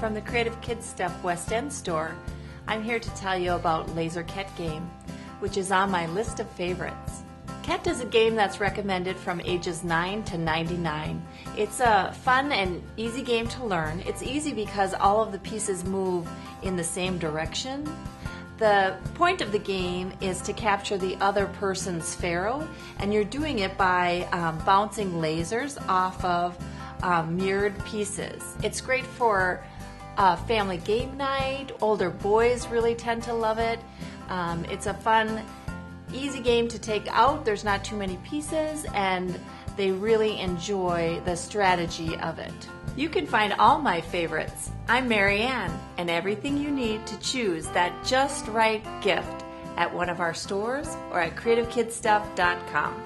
the Creative Kidstuff West End store. I'm here to tell you about Laser Khet Game, which is on my list of favorites. Khet is a game that's recommended from ages 9 to 99. It's a fun and easy game to learn. It's easy because all of the pieces move in the same direction. The point of the game is to capture the other person's pharaoh, and you're doing it by um, bouncing lasers off of um, mirrored pieces. It's great for uh, family game night. Older boys really tend to love it. Um, it's a fun, easy game to take out. There's not too many pieces, and they really enjoy the strategy of it. You can find all my favorites. I'm Marianne, and everything you need to choose that just right gift at one of our stores or at creativekidstuff.com.